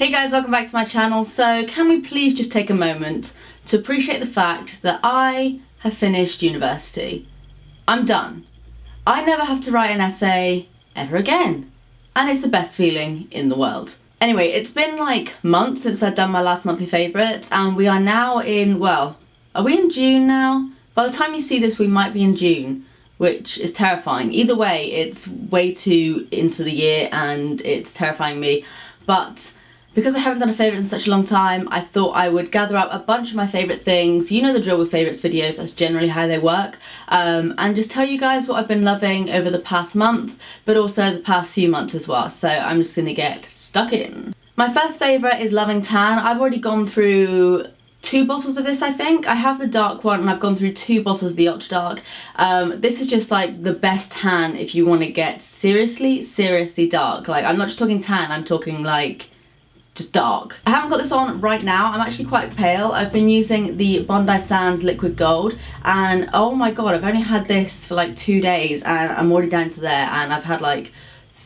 Hey guys, welcome back to my channel. So can we please just take a moment to appreciate the fact that I have finished university. I'm done. I never have to write an essay ever again. And it's the best feeling in the world. Anyway, it's been like months since I've done my last monthly favourites and we are now in, well, are we in June now? By the time you see this we might be in June, which is terrifying. Either way, it's way too into the year and it's terrifying me. But because I haven't done a favourite in such a long time, I thought I would gather up a bunch of my favourite things. You know the drill with favourites videos, that's generally how they work. Um, and just tell you guys what I've been loving over the past month, but also the past few months as well. So I'm just going to get stuck in. My first favourite is Loving Tan. I've already gone through two bottles of this I think. I have the dark one and I've gone through two bottles of the ultra dark. Um, this is just like the best tan if you want to get seriously, seriously dark. Like I'm not just talking tan, I'm talking like dark. I haven't got this on right now, I'm actually quite pale. I've been using the Bondi Sands Liquid Gold and oh my god, I've only had this for like two days and I'm already down to there and I've had like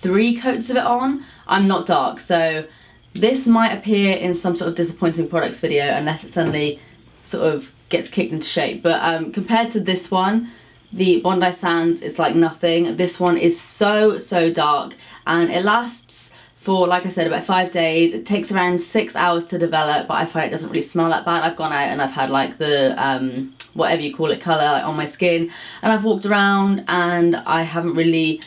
three coats of it on. I'm not dark, so this might appear in some sort of disappointing products video unless it suddenly sort of gets kicked into shape. But um, compared to this one, the Bondi Sands is like nothing. This one is so, so dark and it lasts for, like I said, about five days. It takes around six hours to develop, but I find it doesn't really smell that bad. I've gone out and I've had like the, um, whatever you call it, colour on my skin. And I've walked around and I haven't really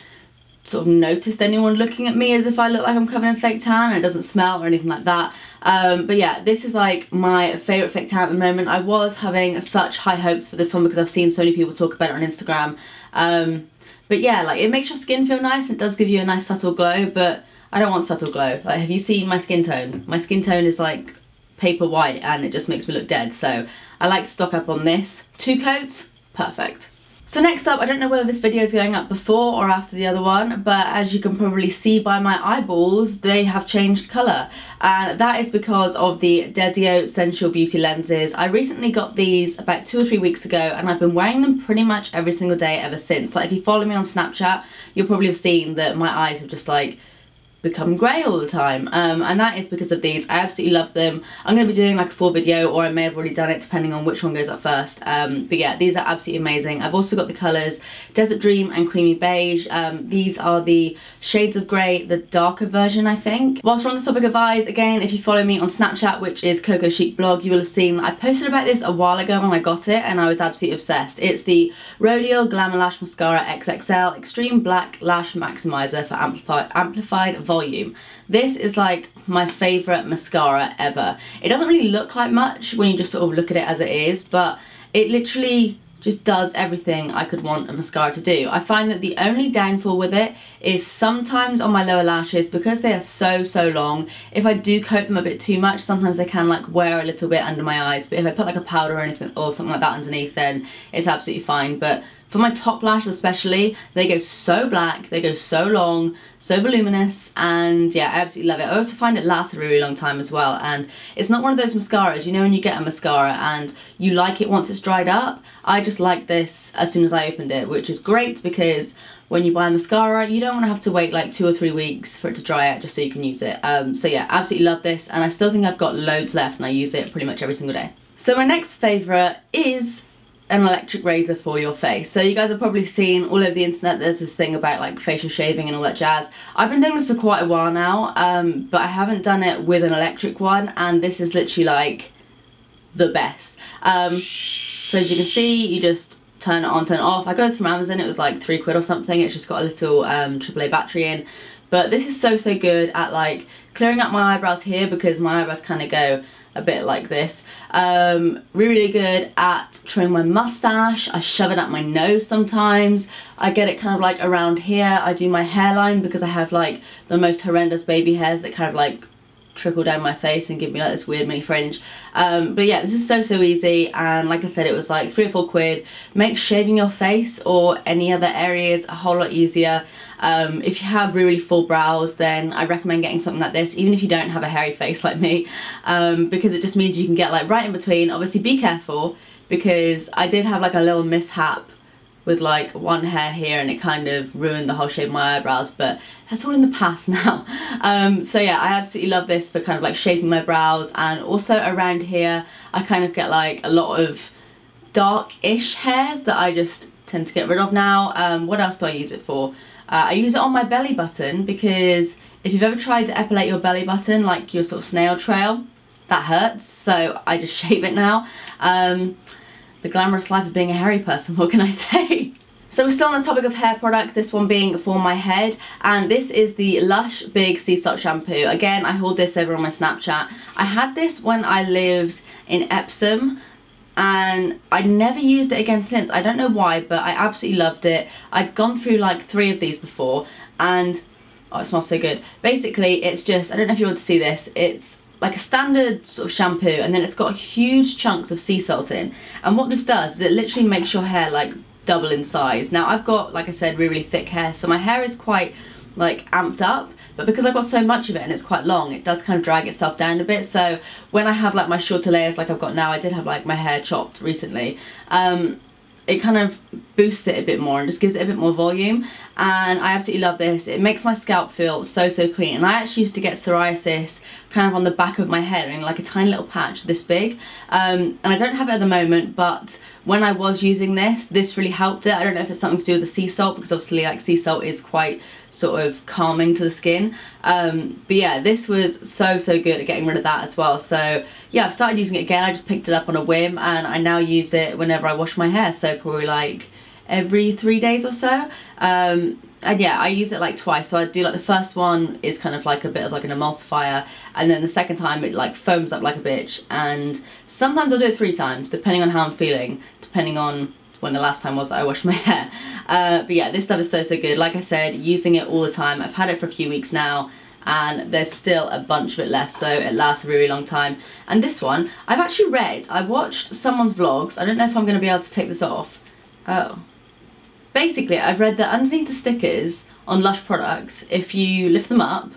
sort of noticed anyone looking at me as if I look like I'm covered in fake tan. It doesn't smell or anything like that. Um, but yeah, this is like my favourite fake tan at the moment. I was having such high hopes for this one because I've seen so many people talk about it on Instagram. Um, but yeah, like it makes your skin feel nice. It does give you a nice subtle glow, but I don't want subtle glow. Like, have you seen my skin tone? My skin tone is like paper white and it just makes me look dead. So I like to stock up on this. Two coats, perfect. So next up, I don't know whether this video is going up before or after the other one, but as you can probably see by my eyeballs, they have changed colour. And that is because of the Desio Sensual Beauty lenses. I recently got these about two or three weeks ago and I've been wearing them pretty much every single day ever since. Like if you follow me on Snapchat, you'll probably have seen that my eyes have just like become grey all the time. Um, and that is because of these. I absolutely love them. I'm going to be doing like a full video or I may have already done it depending on which one goes up first. Um, but yeah these are absolutely amazing. I've also got the colours Desert Dream and Creamy Beige. Um, these are the shades of grey the darker version I think. Whilst we're on the topic of eyes again if you follow me on Snapchat which is Coco Chic blog you will have seen that I posted about this a while ago when I got it and I was absolutely obsessed. It's the Rodial Glamolash Mascara XXL Extreme Black Lash Maximizer for amplified, amplified volume. This is like my favourite mascara ever. It doesn't really look like much when you just sort of look at it as it is, but it literally just does everything I could want a mascara to do. I find that the only downfall with it is sometimes on my lower lashes, because they are so, so long, if I do coat them a bit too much, sometimes they can like wear a little bit under my eyes, but if I put like a powder or anything or something like that underneath, then it's absolutely fine. But for my top lash especially, they go so black, they go so long, so voluminous, and yeah, I absolutely love it. I also find it lasts a really long time as well, and it's not one of those mascaras, you know when you get a mascara and you like it once it's dried up? I just like this as soon as I opened it, which is great because when you buy a mascara, you don't want to have to wait like two or three weeks for it to dry out just so you can use it. Um, so yeah, absolutely love this, and I still think I've got loads left and I use it pretty much every single day. So my next favourite is an electric razor for your face. So you guys have probably seen all over the internet there's this thing about like facial shaving and all that jazz. I've been doing this for quite a while now, um, but I haven't done it with an electric one and this is literally like the best. Um, so as you can see, you just turn it on, turn it off. I got this from Amazon, it was like three quid or something. It's just got a little um, AAA battery in. But this is so, so good at like clearing up my eyebrows here because my eyebrows kind of go a bit like this. Um, really, really good at trimming my mustache. I shove it up my nose sometimes. I get it kind of like around here. I do my hairline because I have like the most horrendous baby hairs that kind of like trickle down my face and give me like this weird mini fringe. Um, but yeah, this is so, so easy. And like I said, it was like three or four quid. Makes shaving your face or any other areas a whole lot easier. Um, if you have really full brows, then I recommend getting something like this, even if you don't have a hairy face like me, um, because it just means you can get like right in between. Obviously be careful because I did have like a little mishap with like one hair here and it kind of ruined the whole shape of my eyebrows but that's all in the past now. Um, so yeah, I absolutely love this for kind of like shaping my brows and also around here I kind of get like a lot of dark-ish hairs that I just tend to get rid of now. Um, what else do I use it for? Uh, I use it on my belly button because if you've ever tried to epilate your belly button, like your sort of snail trail, that hurts. So I just shave it now. Um, the glamorous life of being a hairy person, what can I say? So we're still on the topic of hair products, this one being for my head, and this is the Lush Big Sea Salt Shampoo. Again, I hold this over on my Snapchat. I had this when I lived in Epsom, and I never used it again since. I don't know why, but I absolutely loved it. I'd gone through like three of these before, and oh, it smells so good. Basically, it's just, I don't know if you want to see this, it's like a standard sort of shampoo and then it's got huge chunks of sea salt in and what this does is it literally makes your hair like double in size. Now I've got, like I said, really, really thick hair, so my hair is quite like amped up, but because I've got so much of it and it's quite long, it does kind of drag itself down a bit. So when I have like my shorter layers like I've got now, I did have like my hair chopped recently, um, it kind of boosts it a bit more and just gives it a bit more volume and I absolutely love this. It makes my scalp feel so so clean. And I actually used to get psoriasis kind of on the back of my head in like a tiny little patch this big. Um, and I don't have it at the moment but when I was using this this really helped it. I don't know if it's something to do with the sea salt because obviously like sea salt is quite sort of calming to the skin. Um, but yeah this was so so good at getting rid of that as well. So yeah I've started using it again. I just picked it up on a whim and I now use it whenever I wash my hair. So probably like every three days or so. Um, and yeah I use it like twice. So I do like the first one is kind of like a bit of like an emulsifier and then the second time it like foams up like a bitch. And sometimes I'll do it three times depending on how I'm feeling depending on when the last time was that I washed my hair. Uh, but yeah, this stuff is so, so good. Like I said, using it all the time. I've had it for a few weeks now and there's still a bunch of it left so it lasts a really long time. And this one I've actually read I watched someone's vlogs. I don't know if I'm going to be able to take this off. Oh basically I've read that underneath the stickers on Lush products if you lift them up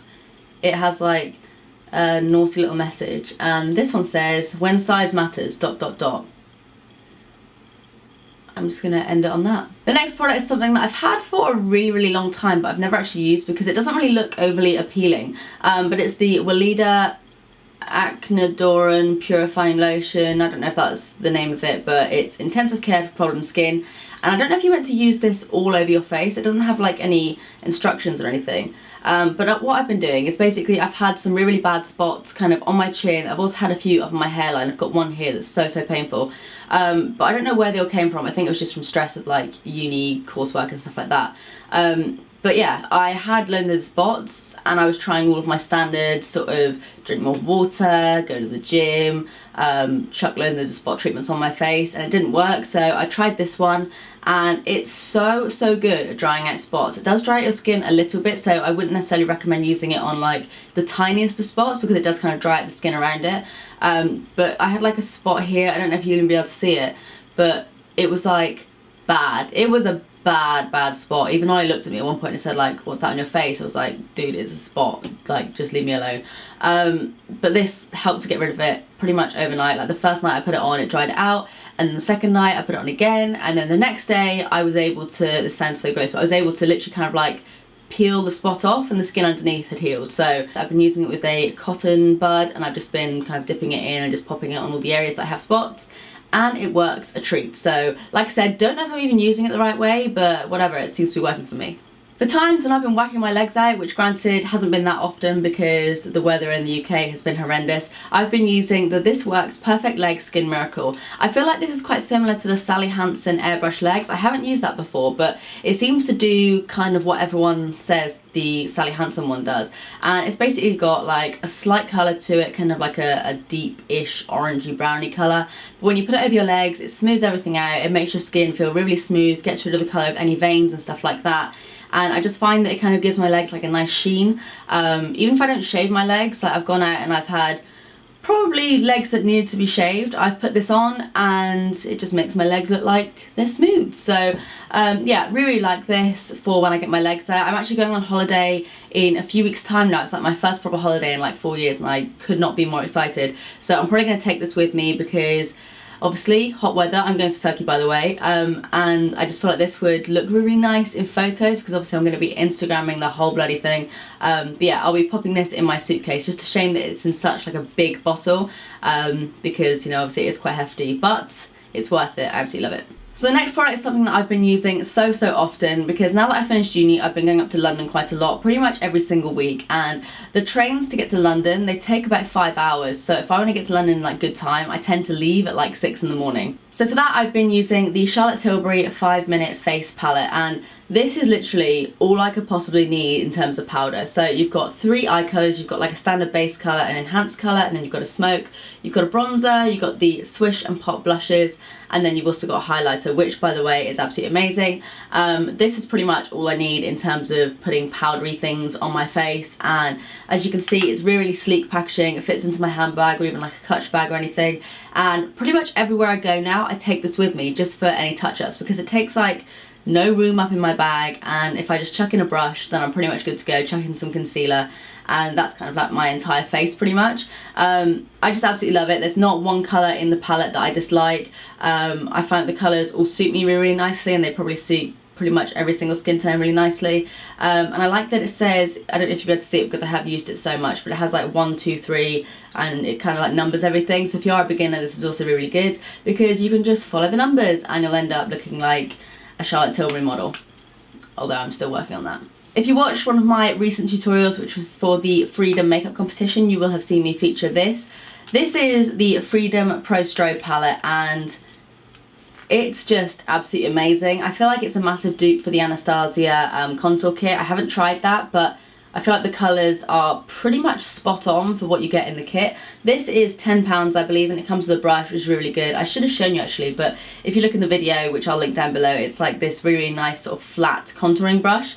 it has like a naughty little message and this one says when size matters dot dot dot I'm just going to end it on that. The next product is something that I've had for a really, really long time, but I've never actually used because it doesn't really look overly appealing. Um, but it's the Weleda Acnedoran Purifying Lotion. I don't know if that's the name of it, but it's intensive care for problem skin. And I don't know if you meant to use this all over your face. It doesn't have like any instructions or anything. Um, but what I've been doing is basically I've had some really, really bad spots kind of on my chin. I've also had a few on my hairline. I've got one here that's so, so painful. Um, but I don't know where they all came from. I think it was just from stress of like uni coursework and stuff like that. Um, but yeah, I had loads of spots and I was trying all of my standards, sort of drink more water, go to the gym, um, chuck loads spot treatments on my face and it didn't work. So I tried this one and it's so, so good at drying out spots. It does dry out your skin a little bit, so I wouldn't necessarily recommend using it on like the tiniest of spots because it does kind of dry out the skin around it. Um, but I had like a spot here, I don't know if you're gonna be able to see it, but it was like bad. It was a bad, bad spot. Even I looked at me at one point and said like, what's that on your face? I was like, dude, it's a spot. Like, just leave me alone. Um, but this helped to get rid of it pretty much overnight. Like the first night I put it on, it dried it out. And the second night I put it on again. And then the next day I was able to, this sounds so gross, but I was able to literally kind of like peel the spot off and the skin underneath had healed. So I've been using it with a cotton bud and I've just been kind of dipping it in and just popping it on all the areas that have spots and it works a treat. So like I said, don't know if I'm even using it the right way, but whatever, it seems to be working for me. For times when I've been whacking my legs out, which granted hasn't been that often because the weather in the UK has been horrendous, I've been using the This Works Perfect Leg Skin Miracle. I feel like this is quite similar to the Sally Hansen Airbrush Legs. I haven't used that before, but it seems to do kind of what everyone says the Sally Hansen one does. And it's basically got like a slight colour to it, kind of like a, a deep-ish orangey browny colour. But when you put it over your legs, it smooths everything out, it makes your skin feel really smooth, gets rid of the colour of any veins and stuff like that and I just find that it kind of gives my legs like a nice sheen. Um, even if I don't shave my legs, like I've gone out and I've had probably legs that need to be shaved. I've put this on and it just makes my legs look like they're smooth. So um, yeah really like this for when I get my legs out. I'm actually going on holiday in a few weeks time now. It's like my first proper holiday in like four years and I could not be more excited. So I'm probably going to take this with me because obviously hot weather I'm going to Turkey by the way um, and I just feel like this would look really nice in photos because obviously I'm going to be Instagramming the whole bloody thing. Um, but yeah I'll be popping this in my suitcase just a shame that it's in such like a big bottle um, because you know obviously it's quite hefty but it's worth it I absolutely love it so the next product is something that I've been using so, so often because now that I finished uni, I've been going up to London quite a lot, pretty much every single week. And the trains to get to London, they take about five hours. So if I want to get to London in like good time, I tend to leave at like six in the morning. So for that, I've been using the Charlotte Tilbury five minute face palette. And this is literally all I could possibly need in terms of powder. So you've got three eye colours, you've got like a standard base colour, an enhanced colour, and then you've got a smoke. You've got a bronzer, you've got the Swish and Pop blushes, and then you've also got a highlighter, which by the way is absolutely amazing. Um, this is pretty much all I need in terms of putting powdery things on my face, and as you can see, it's really sleek packaging. It fits into my handbag or even like a clutch bag or anything. And pretty much everywhere I go now, I take this with me just for any touch-ups because it takes like no room up in my bag and if I just chuck in a brush then I'm pretty much good to go, chuck in some concealer and that's kind of like my entire face pretty much. Um, I just absolutely love it. There's not one colour in the palette that I dislike. Um, I find the colours all suit me really, really nicely and they probably suit pretty much every single skin tone really nicely um, and I like that it says I don't know if you'll be able to see it because I have used it so much but it has like one two three and it kind of like numbers everything so if you are a beginner this is also really good because you can just follow the numbers and you'll end up looking like a Charlotte Tilbury model, although I'm still working on that. If you watched one of my recent tutorials, which was for the Freedom makeup competition, you will have seen me feature this. This is the Freedom Pro Strobe palette and it's just absolutely amazing. I feel like it's a massive dupe for the Anastasia um, contour kit. I haven't tried that, but I feel like the colours are pretty much spot on for what you get in the kit. This is £10 I believe and it comes with a brush which is really good. I should have shown you actually but if you look in the video which I'll link down below it's like this really, really nice sort of flat contouring brush.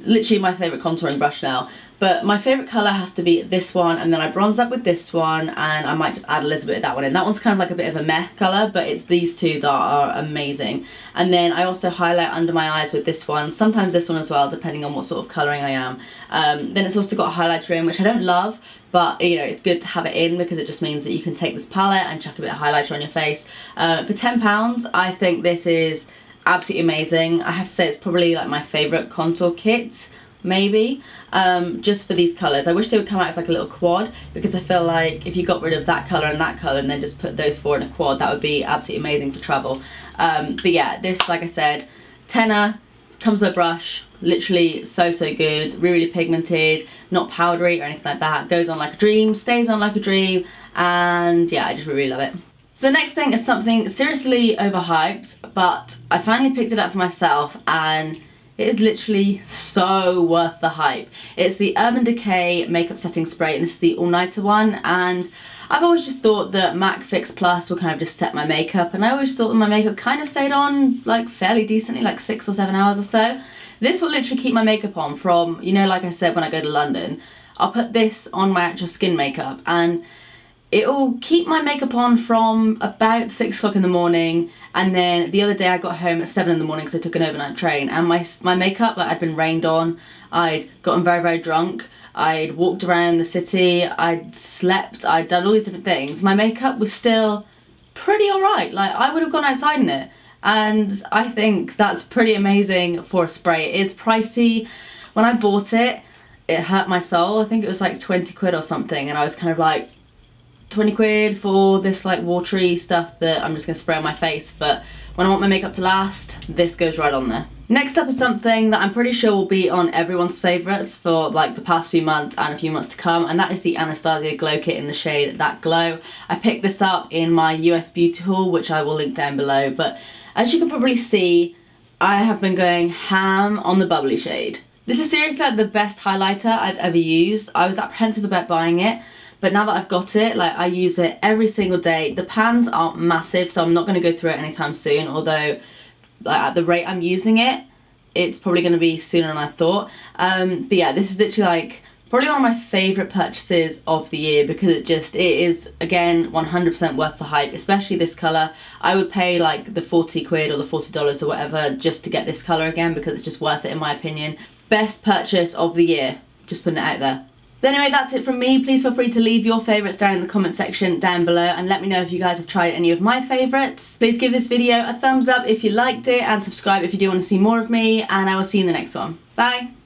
Literally my favourite contouring brush now. But my favourite colour has to be this one and then I bronze up with this one and I might just add a little bit of that one in. That one's kind of like a bit of a meh colour but it's these two that are amazing. And then I also highlight under my eyes with this one, sometimes this one as well depending on what sort of colouring I am. Um, then it's also got a highlighter in which I don't love but you know it's good to have it in because it just means that you can take this palette and chuck a bit of highlighter on your face. Uh, for £10 I think this is absolutely amazing. I have to say it's probably like my favourite contour kit maybe um, just for these colours. I wish they would come out with like a little quad because I feel like if you got rid of that colour and that colour and then just put those four in a quad that would be absolutely amazing for travel. Um, but yeah this like I said tenner comes with a brush literally so so good really, really pigmented not powdery or anything like that goes on like a dream stays on like a dream and yeah I just really, really love it. So the next thing is something seriously overhyped but I finally picked it up for myself and it is literally so worth the hype. It's the Urban Decay Makeup Setting Spray and this is the All Nighter one and I've always just thought that MAC Fix Plus will kind of just set my makeup and I always thought that my makeup kind of stayed on like fairly decently, like six or seven hours or so. This will literally keep my makeup on from, you know like I said when I go to London, I'll put this on my actual skin makeup and it'll keep my makeup on from about six o'clock in the morning and then the other day I got home at seven in the morning because I took an overnight train and my my makeup like I'd been rained on I'd gotten very very drunk I'd walked around the city I'd slept I'd done all these different things. My makeup was still pretty alright like I would have gone outside in it and I think that's pretty amazing for a spray. It is pricey. When I bought it it hurt my soul. I think it was like 20 quid or something and I was kind of like 20 quid for this like watery stuff that I'm just to spray on my face but when I want my makeup to last this goes right on there. Next up is something that I'm pretty sure will be on everyone's favourites for like the past few months and a few months to come and that is the Anastasia Glow Kit in the shade That Glow. I picked this up in my US Beauty haul which I will link down below but as you can probably see I have been going ham on the bubbly shade. This is seriously like the best highlighter I've ever used. I was apprehensive about buying it but now that I've got it, like I use it every single day. The pans aren't massive, so I'm not going to go through it anytime soon, although like, at the rate I'm using it, it's probably going to be sooner than I thought. Um, but yeah, this is literally like probably one of my favourite purchases of the year because it just, it is again 100% worth the hype, especially this colour. I would pay like the 40 quid or the $40 or whatever just to get this colour again because it's just worth it in my opinion. Best purchase of the year, just putting it out there. But anyway, that's it from me. Please feel free to leave your favourites down in the comment section down below and let me know if you guys have tried any of my favourites. Please give this video a thumbs up if you liked it and subscribe if you do want to see more of me and I will see you in the next one. Bye!